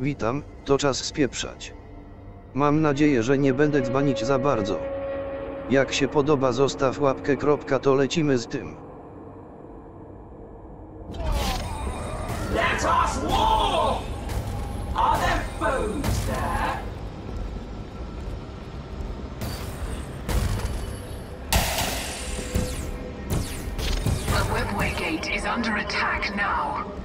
Witam, to czas spieprzać. Mam nadzieję, że nie będę dzbanić za bardzo. Jak się podoba zostaw łapkę kropka to lecimy z tym. Let us war! Are there foes there? The webway gate is under attack now.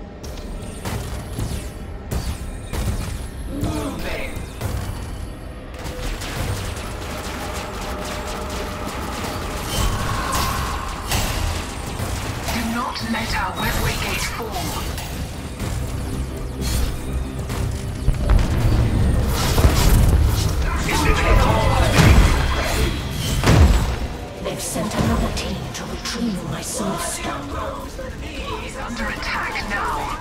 Not let our webway gate fall. They've sent another team to retrieve my soul stone. Is under attack now.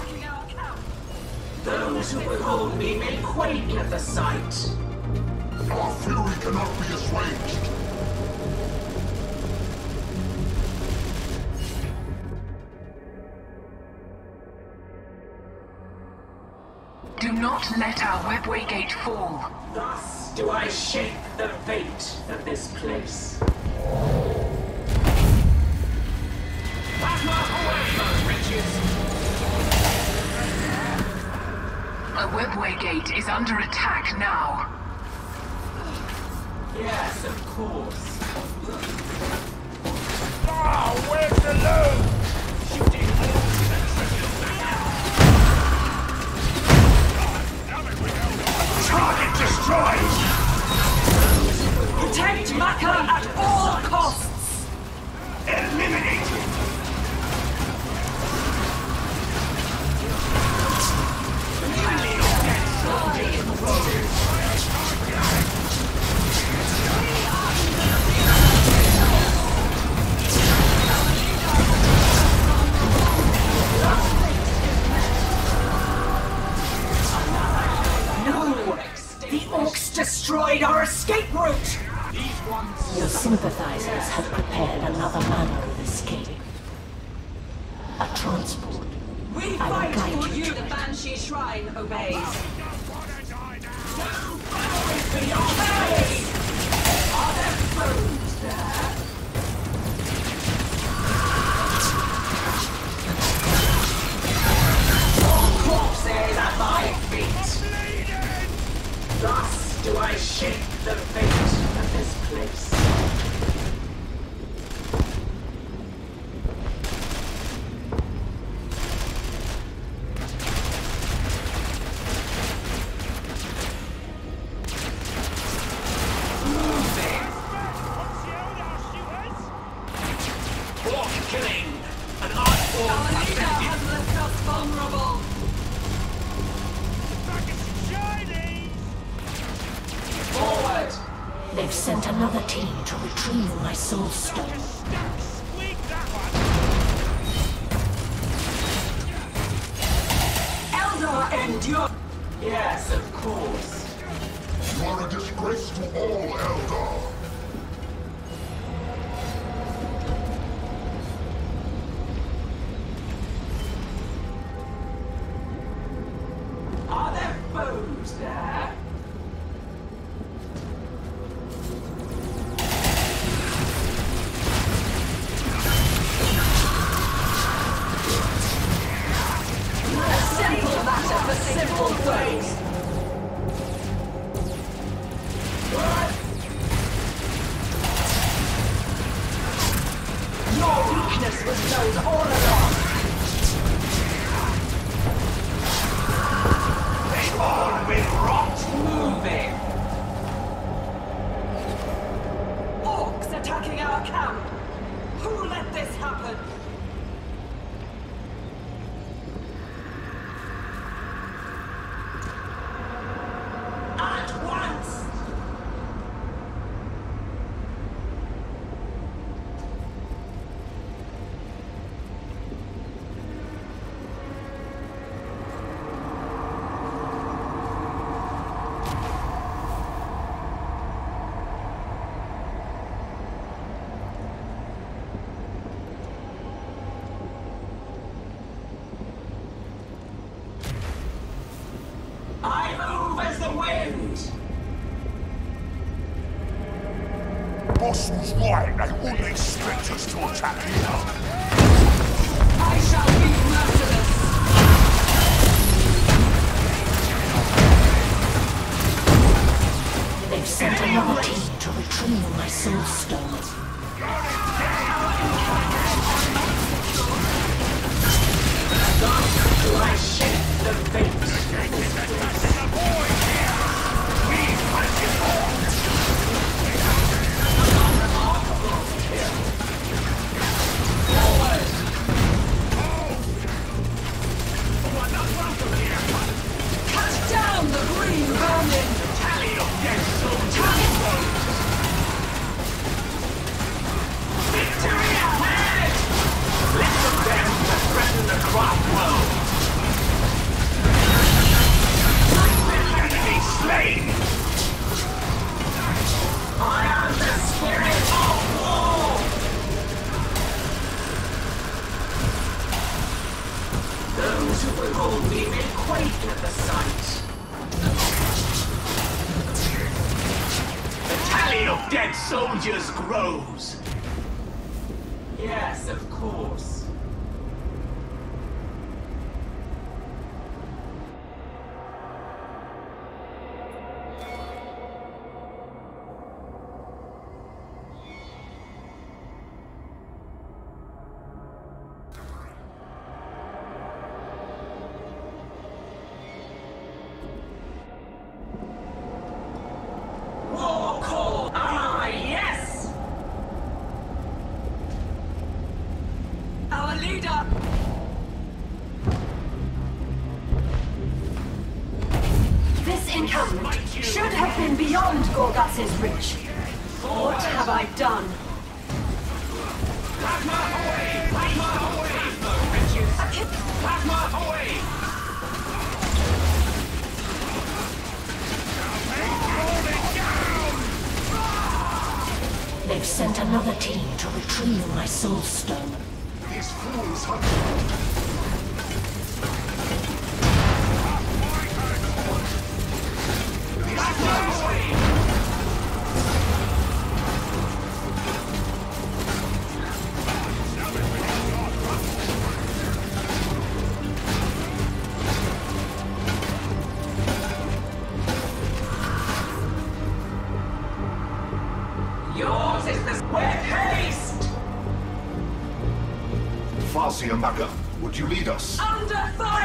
Those who behold me may quake at the sight. Our fury cannot be assuaged. Not let our webway gate fall. Thus do I shape the fate of this place. Plasma away those wretches! Webway gate is under attack now. Yes, of course. Ah, where's the loot? Target destroyed! Protect Macha at all costs! Eliminated! No! The orcs destroyed our escape route! Your sympathizers have prepared another manner of escape. A transport. We I will fight guide for you you! The. Banshee Shrine obeys. Are there foes there? Do I shape the fate of this place. That one! Eldar endure! Yes, of course. You are a disgrace to all Eldar. trap. the sight. The tally of dead soldiers grows. Yes, of course. Macha, would you lead us? Under fire!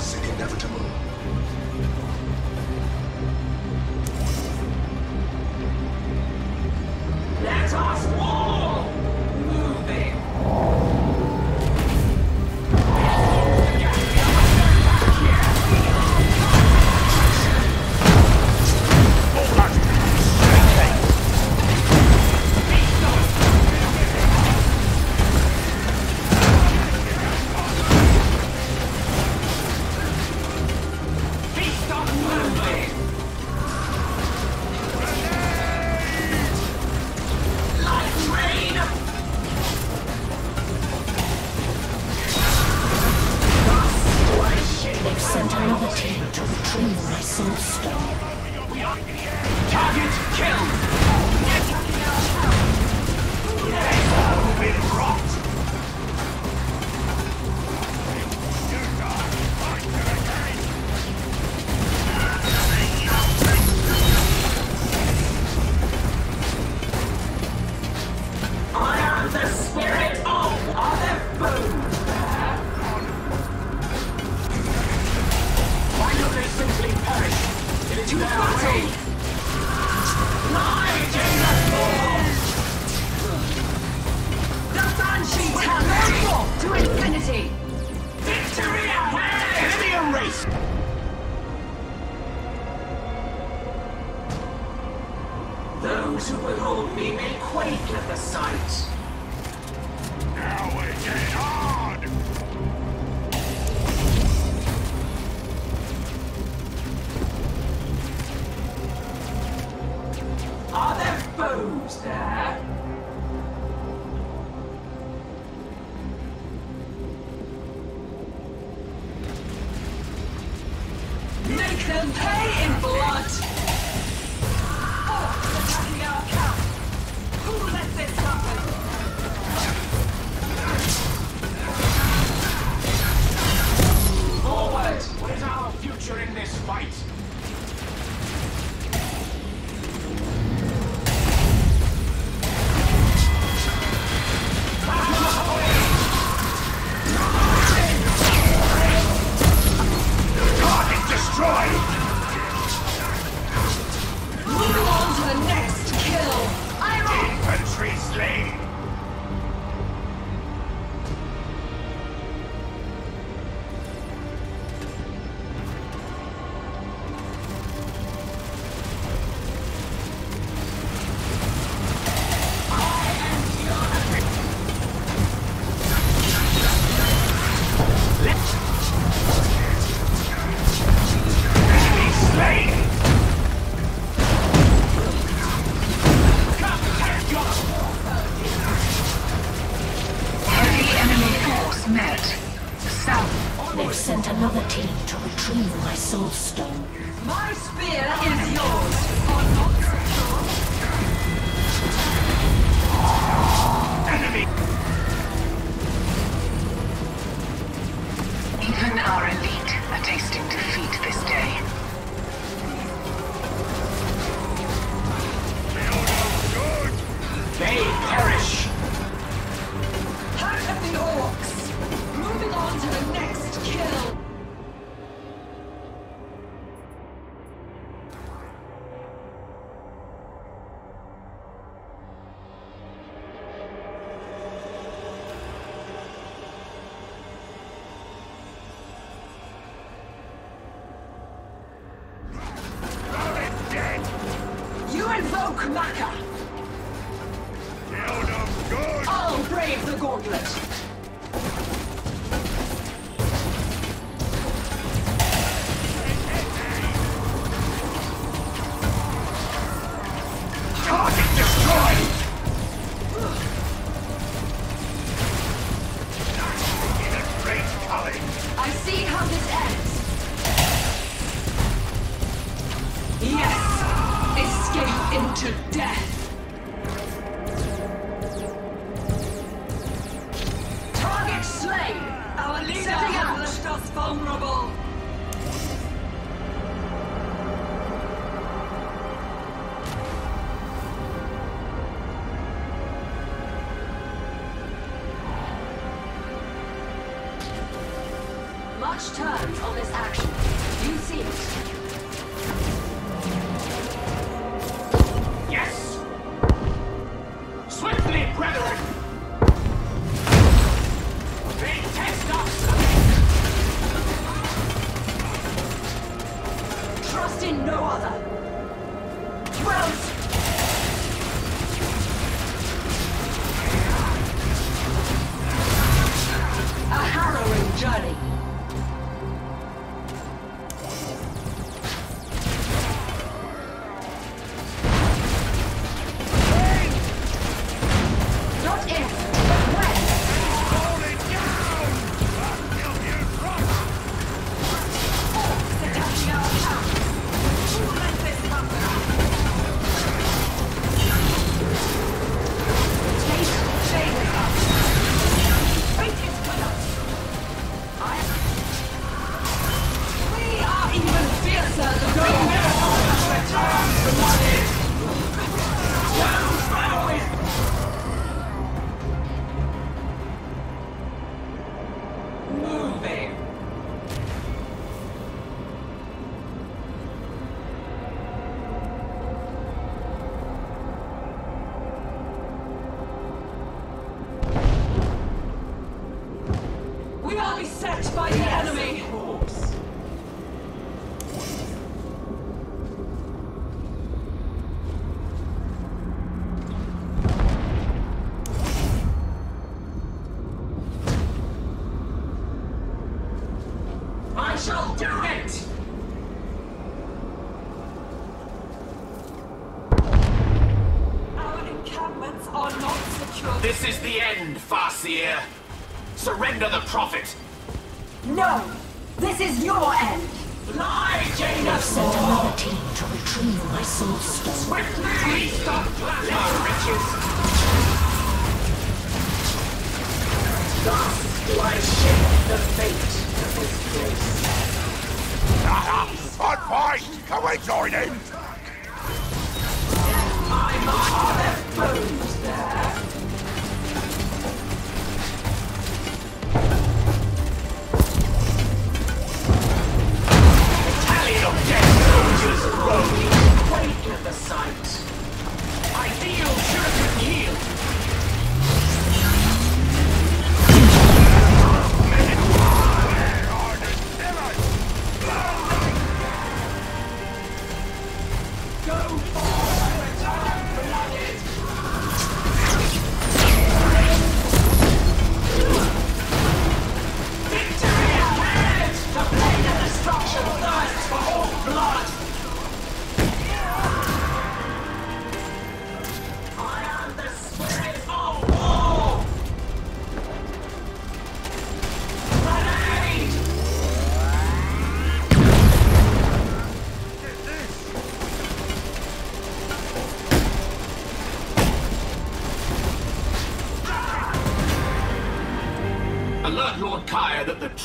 was inevitable. to battle! lie in the storm! The Banshees have gone to infinity! Victory ahead, Enemy erased! Those who behold me may quake at the sight. Now we get on!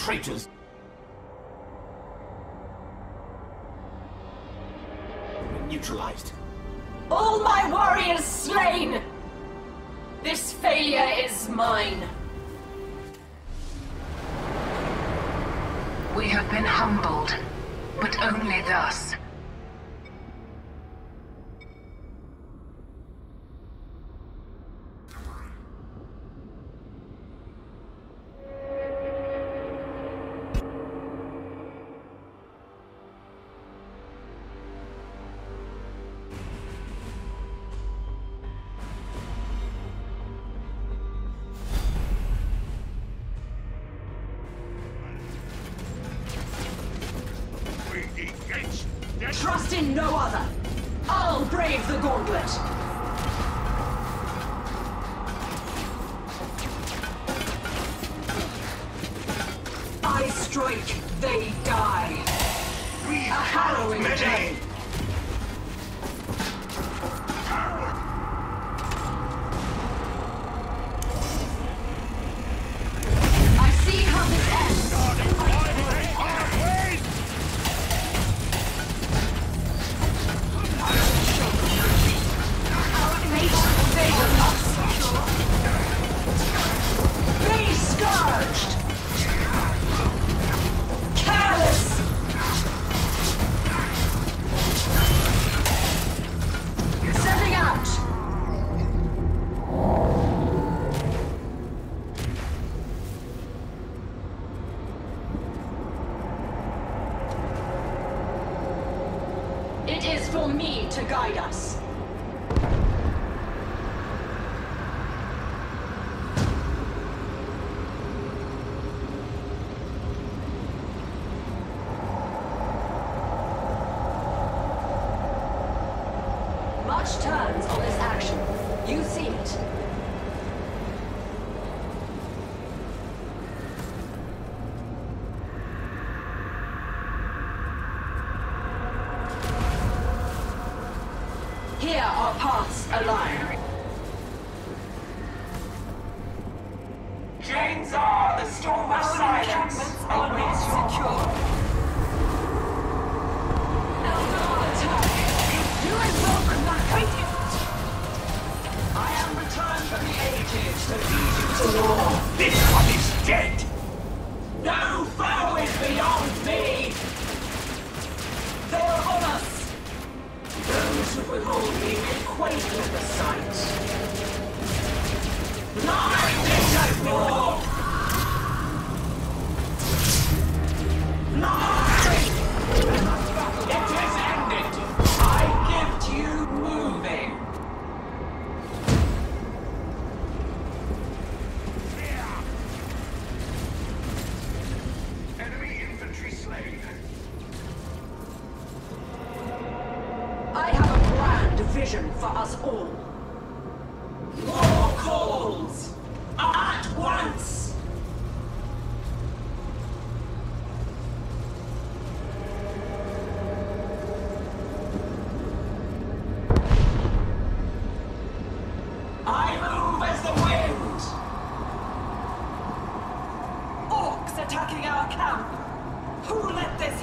traitors. in no other. I'll brave the gauntlet. turns on this action. You see it.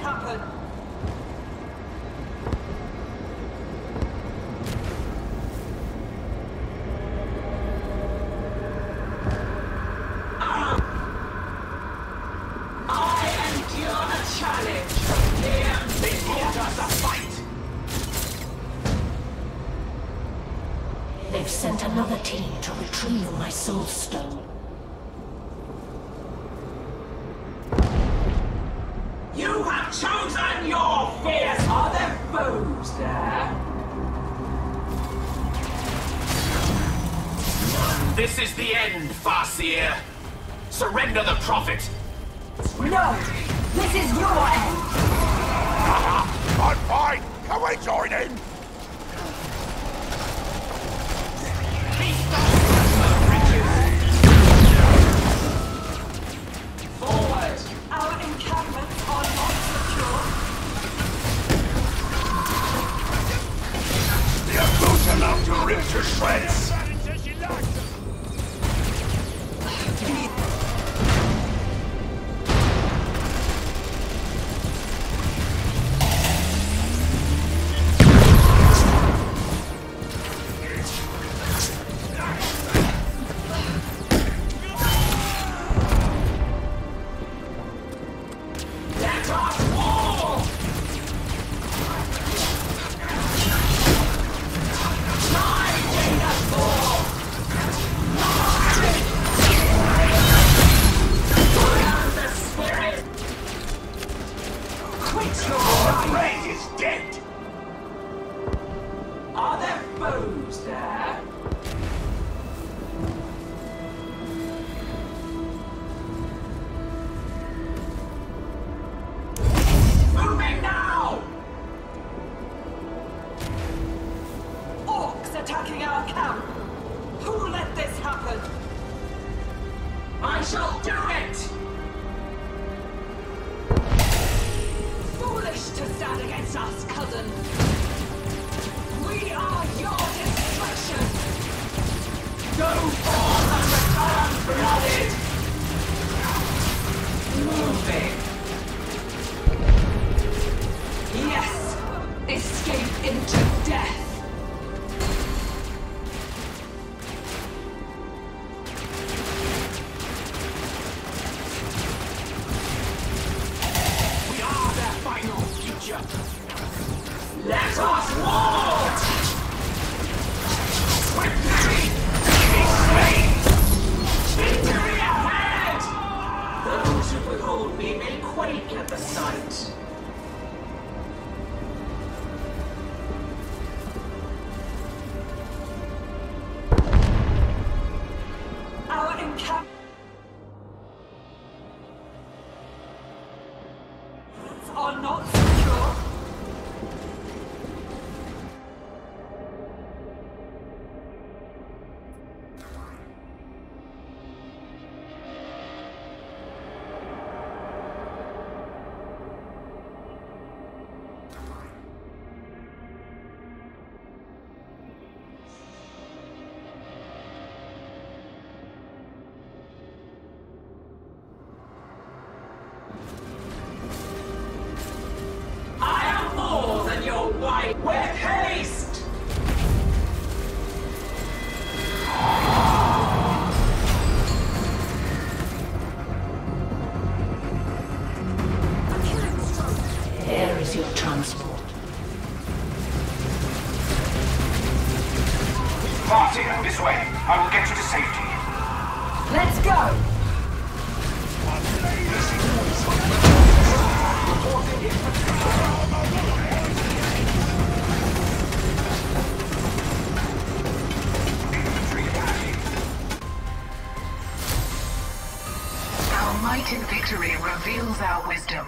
Happen? might in victory reveals our wisdom.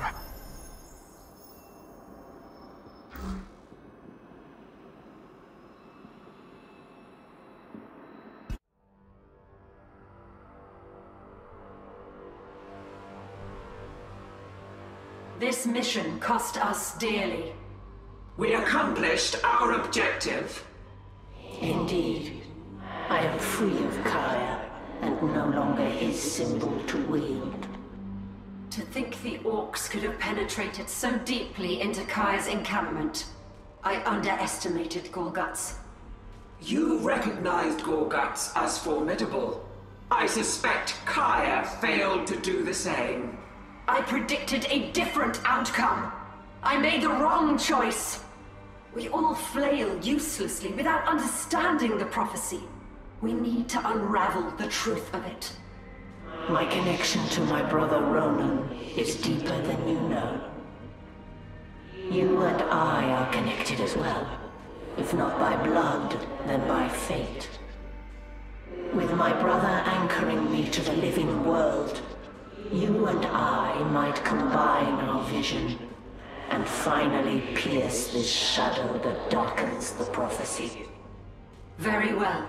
This mission cost us dearly. We accomplished our objective. Indeed. I am free of Kai and no longer his symbol to wield. To think the orcs could have penetrated so deeply into Kai's encampment. I underestimated Gorgutz. You recognized Gorgutz as formidable. I suspect Kaya failed to do the same. I predicted a different outcome. I made the wrong choice. We all flail uselessly without understanding the prophecy. We need to unravel the truth of it. My connection to my brother Ronan is deeper than you know. You and I are connected as well. If not by blood, then by fate. With my brother anchoring me to the living world, you and I might combine our vision and finally pierce this shadow that darkens the prophecy. Very well.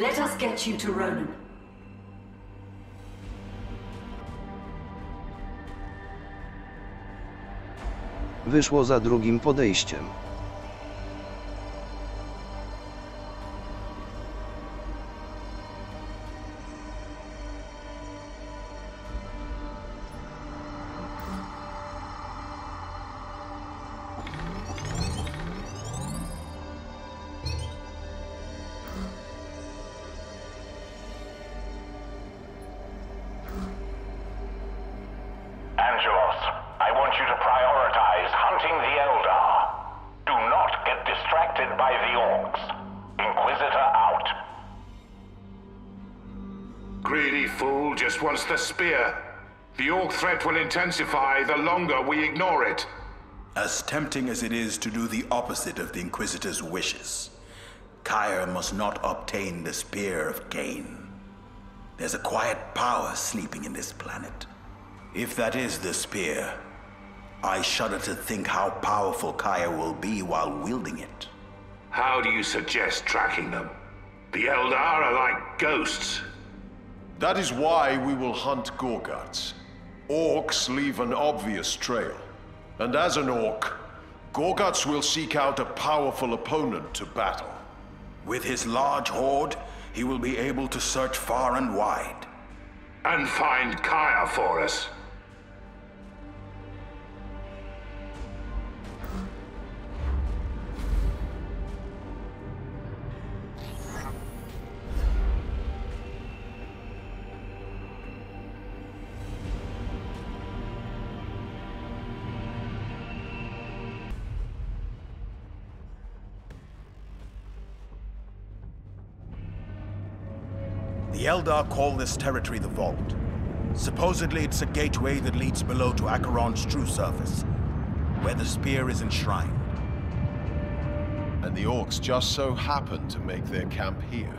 Let us get you to Ronan. Wyszło za drugim podejściem. Threat will intensify the longer we ignore it. As tempting as it is to do the opposite of the Inquisitor's wishes, Kyre must not obtain the Spear of Khaine. There's a quiet power sleeping in this planet. If that is the spear, I shudder to think how powerful Kaya will be while wielding it. How do you suggest tracking them? The Eldar are like ghosts. That is why we will hunt Gorgutz. Orcs leave an obvious trail. And as an orc, Gorgutz will seek out a powerful opponent to battle. With his large horde, he will be able to search far and wide. And find Kaya for us. The Eldar call this territory the Vault. Supposedly it's a gateway that leads below to Acheron's true surface, where the spear is enshrined. And the orcs just so happen to make their camp here.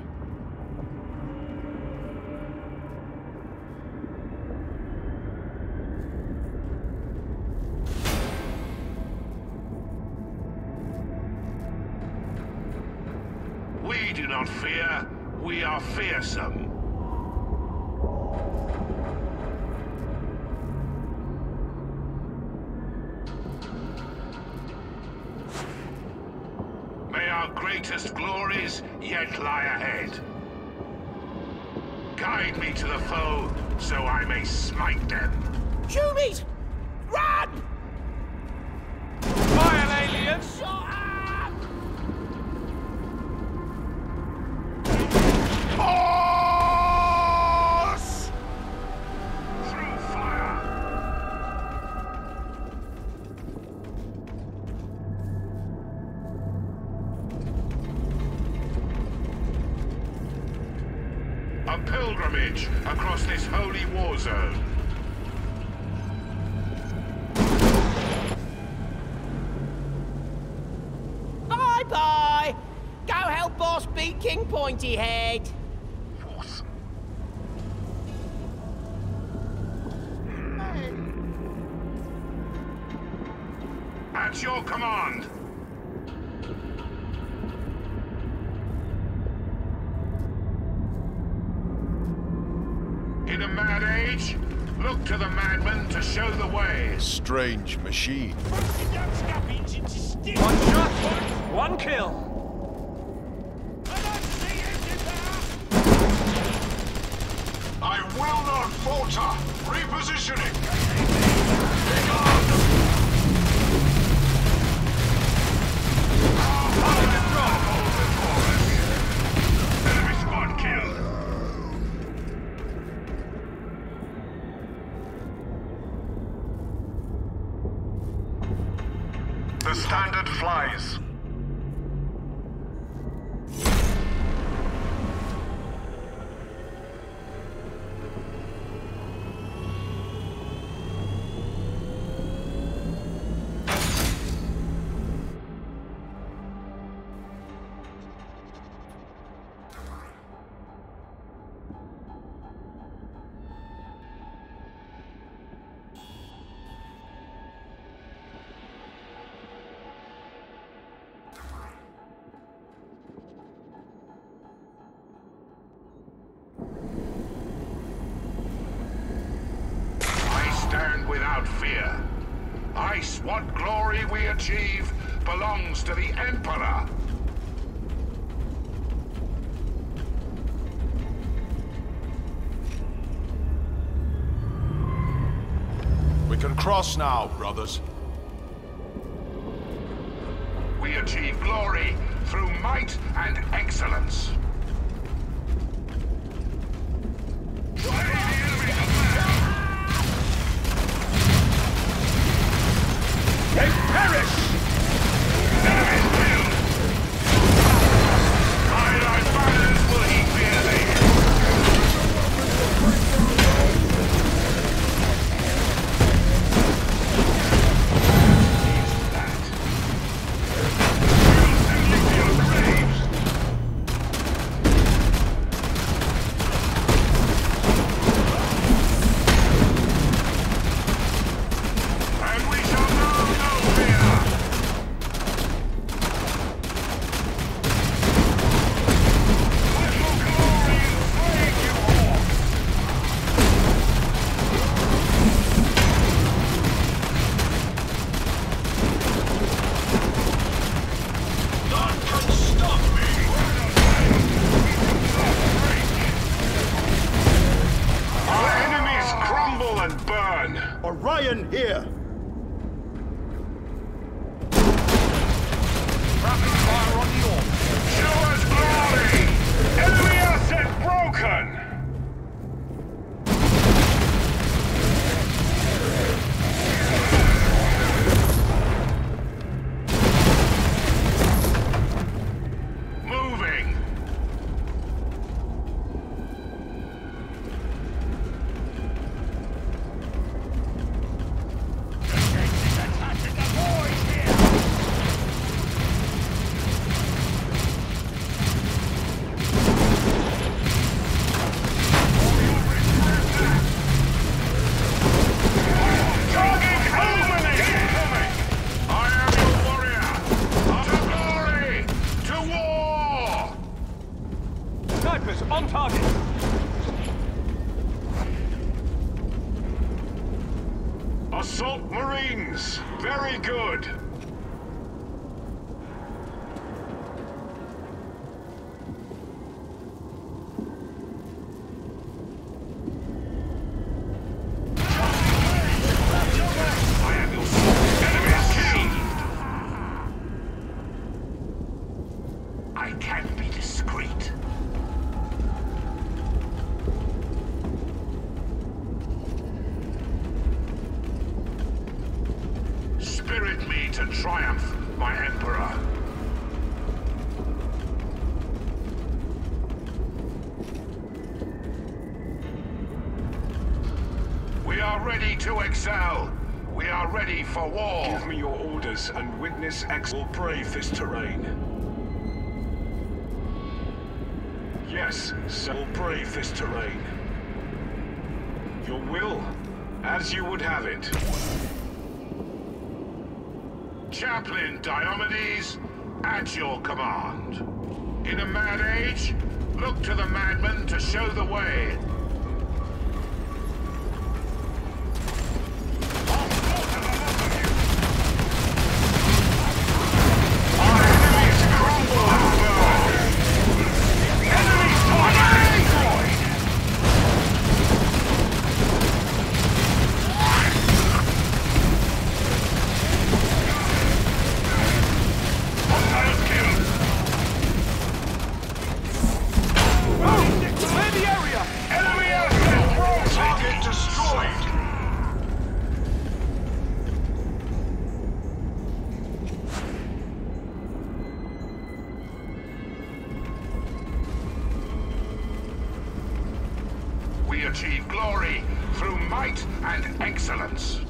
A pilgrimage across this holy war zone. Bye bye! Go help boss beat King Pointy Head! what glory we achieve, belongs to the Emperor. We can cross now, brothers. We achieve glory through might and excellence. And witness X will brave this terrain. Yes, so will brave this terrain. Your will, as you would have it. Chaplain Diomedes, at your command. In a mad age, look to the madman to show the way achieve glory through might and excellence.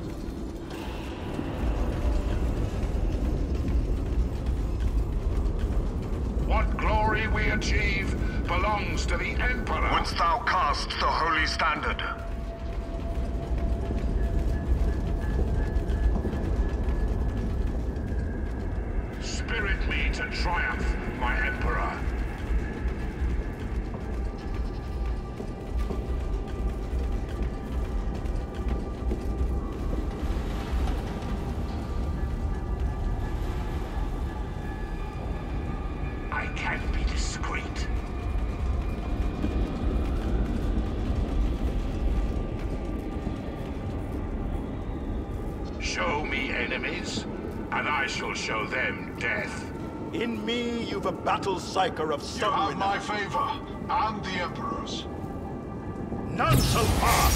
Battle psyker of You have my favor, and the Emperor's. None shall pass!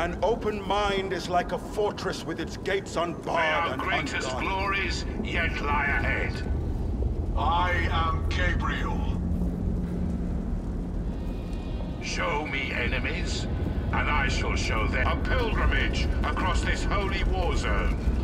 An open mind is like a fortress with its gates unbarred our and greatest unguarded. glories yet lie ahead. I am Gabriel. Show me enemies, and I shall show them a pilgrimage across this holy war zone.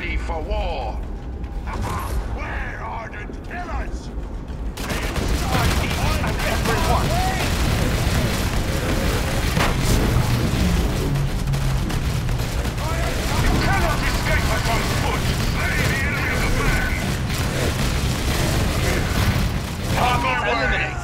Ready for war. Where ardent killers? You cannot escape us on foot. Slay the enemy of the man. Target eliminated.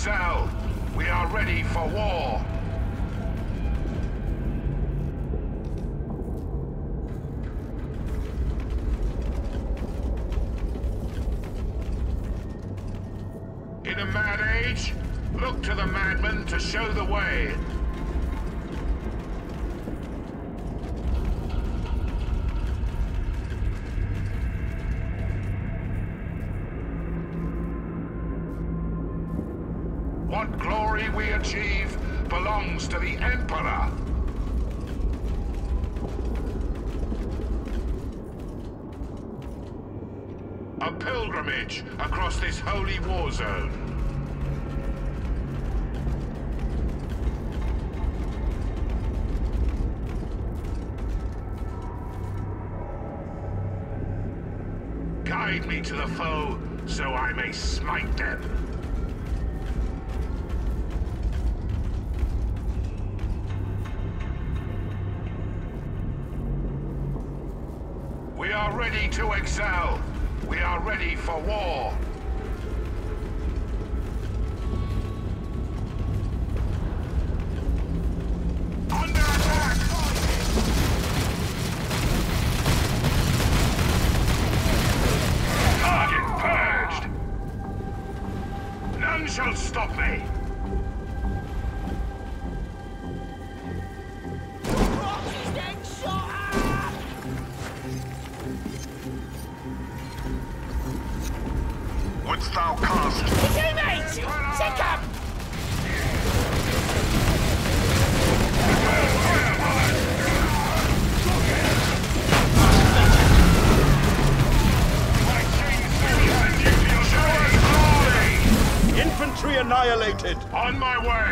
We are ready for war. In a mad age, look to the madman to show the way. bridge across this holy war zone. Guide me to the foe, so I may smite them. We are ready to excel! ready for war. On my way!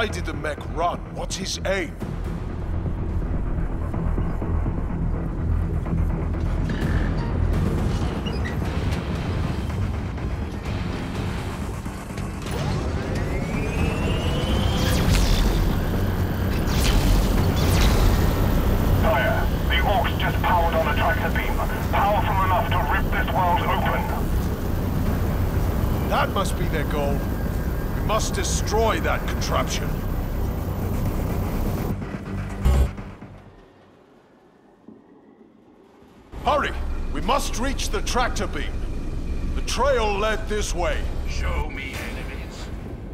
Why did the mech run? What's his aim? Destroy that contraption. Hurry! We must reach the tractor beam. The trail led this way. Show me enemies.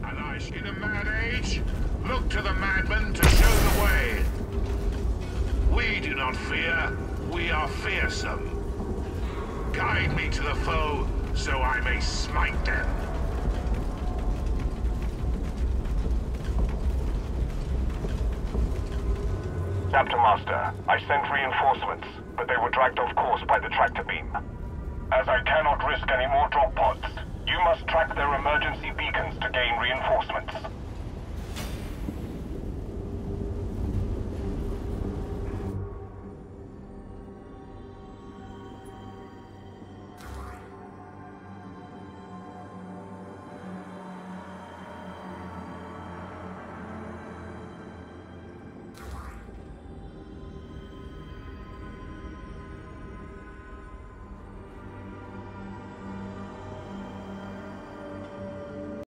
And I, in a mad age, look to the madman to show the way. We do not fear, we are fearsome. Guide me to the foe, so I may smite them. Captain Master, I sent reinforcements, but they were dragged off course by the tractor beam. As I cannot risk any more drop pods, you must track their emergency beacons to gain reinforcements.